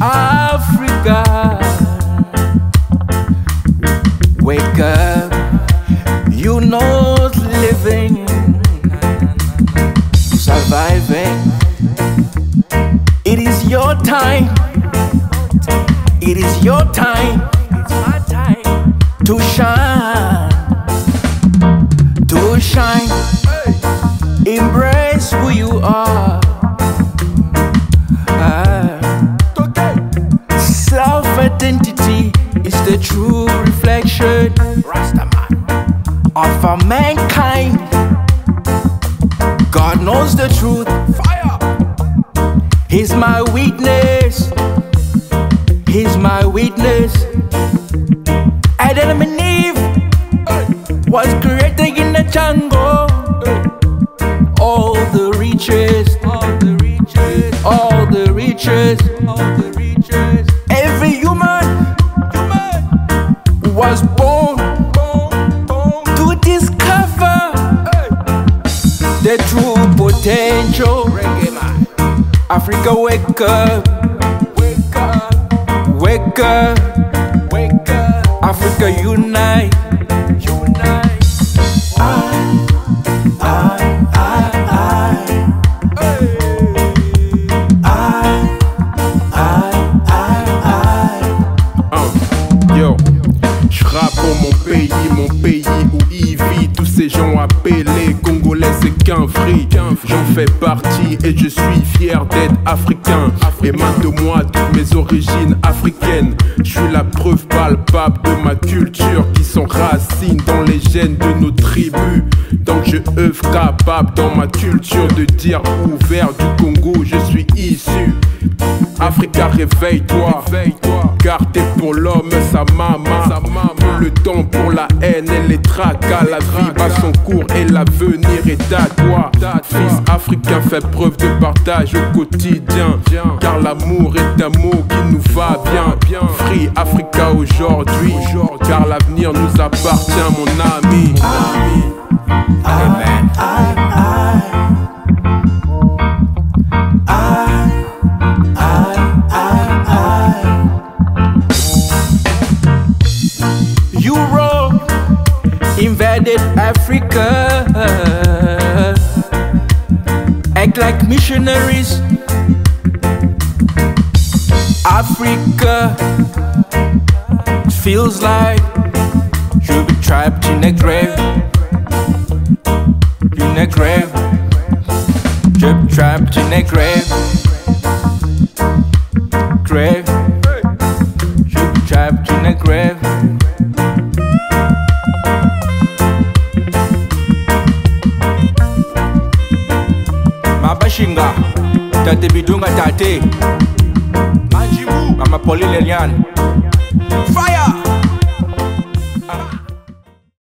Africa, wake up. You know living, surviving. It is your time. It is your time to shine. Embrace who you are. Ah. Self identity is the true reflection of a mankind. God knows the truth. Fire. He's my witness. He's my witness. Adam and Eve was created in the jungle. The riches, all the riches. Every human, was born, to discover the true potential. Africa, wake up, wake up, wake up, wake up. Africa, unite, unite. Yo, ces gens appelés Congolais, c'est qu'un free. J'en fais partie et je suis fier d'être africain. Et de moi toutes mes origines africaines. Je suis la preuve palpable de ma culture qui sont racines dans les gènes de nos tribus. Donc je œuvre capable dans ma culture de dire ouvert du Congo, je suis issu. Africa, réveille-toi, car t'es pour l'homme, sa maman, temps pour la haine et les tracas, la vie bat son cours et l'avenir est à toi. Fils africain, fais preuve de partage au quotidien, car l'amour est un mot qui nous va bien. Free Africa aujourd'hui, car l'avenir nous appartient, mon ami. Invaded Africa. Act like missionaries. Africa feels like you'll be trapped in a grave. In a grave. You're trapped in a grave. Grave. You'll be trapped in a grave. Mabashinga, Tate Bidunga Tate, Manjimu, Mama Pauline Lelian. Fire!